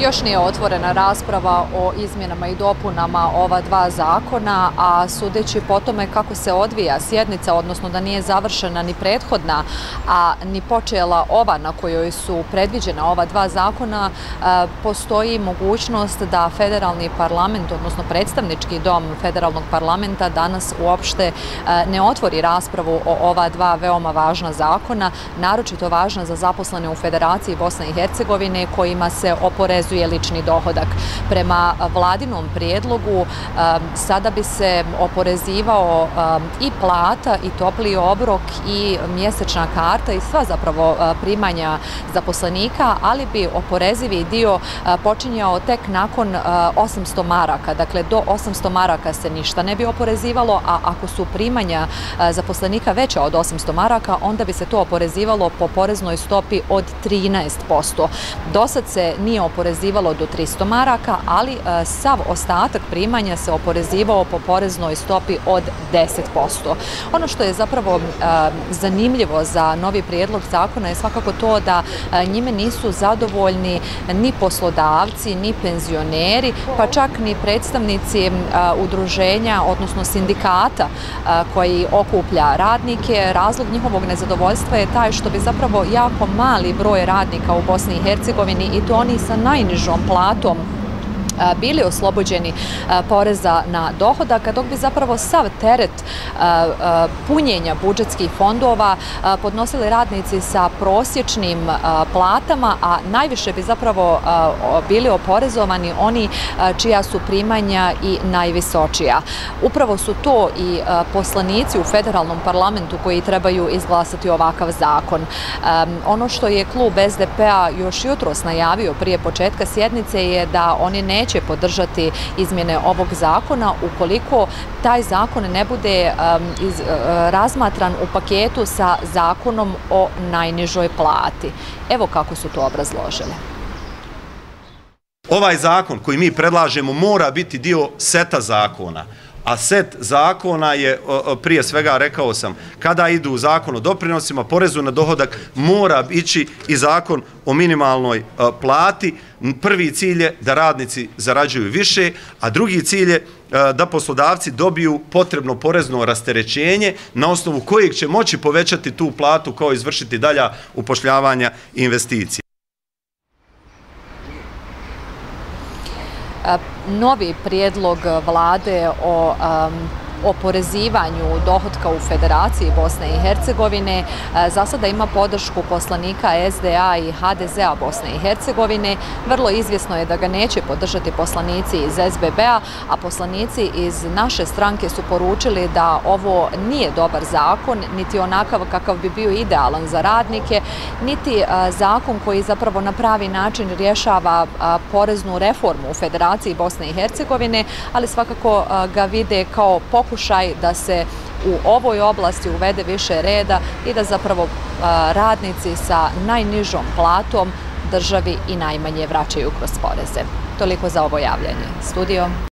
Još nije otvorena rasprava o izmjenama i dopunama ova dva zakona, a sudeći po tome kako se odvija sjednica, odnosno da nije završena ni prethodna, a ni počela ova na kojoj su predviđena ova dva zakona, e, postoji mogućnost da federalni parlament, odnosno predstavnički dom federalnog parlamenta danas uopšte e, ne otvori raspravu o ova dva veoma važna zakona, naročito važna za zaposlene u Federaciji Bosne i Hercegovine, kojima se oporezuje oporezuje lični dohodak. Prema vladinom prijedlogu e, sada bi se oporezivao e, i plata i topli obrok i mjesečna karta i sva zapravo e, primanja zaposlenika, ali bi oporezivi dio počinjao tek nakon 800 maraka. Dakle, do 800 maraka se ništa ne bi oporezivalo, a ako su primanja zaposlenika veća od 800 maraka, onda bi se to oporezivalo po poreznoj stopi od 13%. Dosad se nije oporezivalo oporezivalo do 300 maraka, ali e, sav ostatak primanja se oporezivao po poreznoj stopi od 10%. Ono što je zapravo e, zanimljivo za novi prijedlog zakona je svakako to da e, njime nisu zadovoljni ni poslodavci, ni penzioneri, pa čak ni predstavnici udruženja, odnosno sindikata koji okuplja radnike. Razlog njihovog nezadovoljstva je taj što bi zapravo jako mali broj radnika u Bosni i Hercegovini i to oni sa najnižim najnižom platom bili oslobođeni poreza na dohodak, dok bi zapravo sav teret punjenja budžetskih fondova podnosili radnici sa prosječnim platama, a najviše bi zapravo bili oporezovani oni čija su primanja i najvisočija. Upravo su to i poslanici u federalnom parlamentu koji trebaju izglasati ovakav zakon. Ono što je klub SDP-a još jutros najavio prije početka sjednice je da oni neće neće podržati izmjene ovog zakona ukoliko taj zakon ne bude um, uh, razmatran u paketu sa zakonom o najnižoj plati. Evo kako su to obrazložili. Ovaj zakon koji mi predlažemo mora biti dio seta zakona a set zakona je, prije svega rekao sam, kada idu zakon o doprinosima, porezu na dohodak, mora ići i zakon o minimalnoj plati. Prvi cilj je da radnici zarađuju više, a drugi cilj je e, da poslodavci dobiju potrebno porezno rasterećenje na osnovu kojeg će moći povećati tu platu kao izvršiti dalja upošljavanja investicije. Novi prijedlog vlade o oporezivanju dohodka u Federaciji Bosne i Hercegovine. E, za sada ima podršku poslanika SDA i HDZ-a Bosne i Hercegovine. Vrlo izvjesno je da ga neće podržati poslanici iz SBB-a, a poslanici iz naše stranke su poručili da ovo nije dobar zakon, niti onakav kakav bi bio idealan za radnike, niti e, zakon koji zapravo na pravi način rješava e, poreznu reformu u Federaciji Bosne i Hercegovine, ali svakako ga vide kao pokušaj pokušaj da se u ovoj oblasti uvede više reda i da zapravo radnici sa najnižom platom državi i najmanje vraćaju kroz poreze. Toliko za ovo javljanje. Studio.